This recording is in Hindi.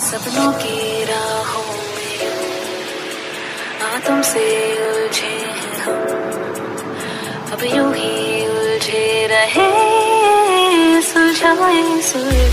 सपनों की राहों में आ हाँ, तुमसे उलझे हैं हम। अब यूँ ही उलझे रहे सुलझाए सुलझाए।